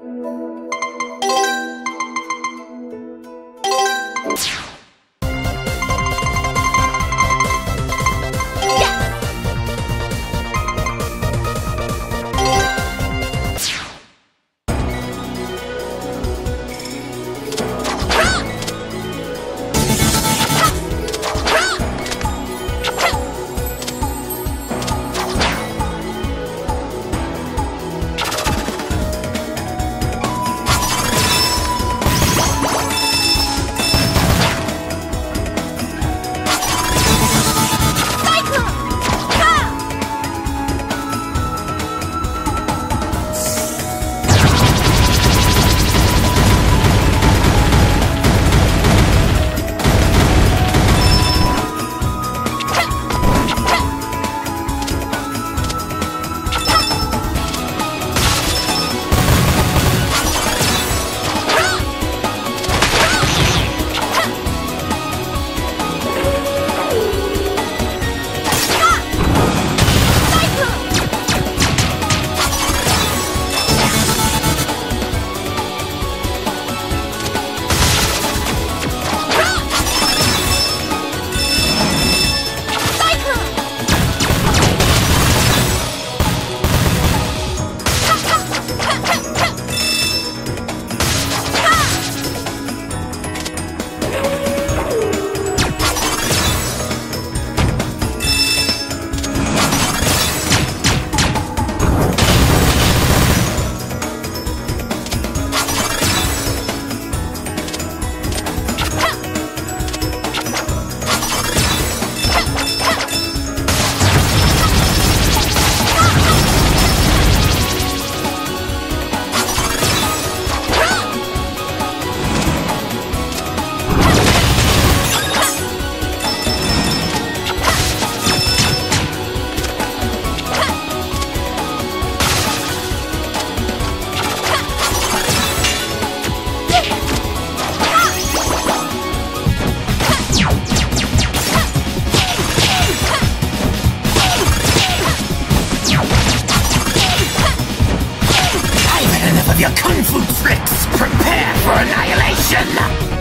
Música of your kung fu tricks! Prepare for annihilation!